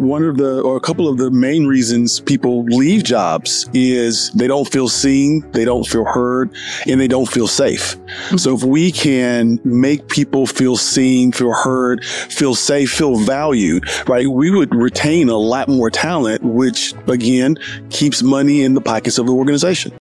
one of the, or a couple of the main reasons people leave jobs is they don't feel seen, they don't feel heard, and they don't feel safe. So if we can make people feel seen, feel heard, feel safe, feel valued, right, we would retain a lot more talent, which again keeps money in the pockets of the organization.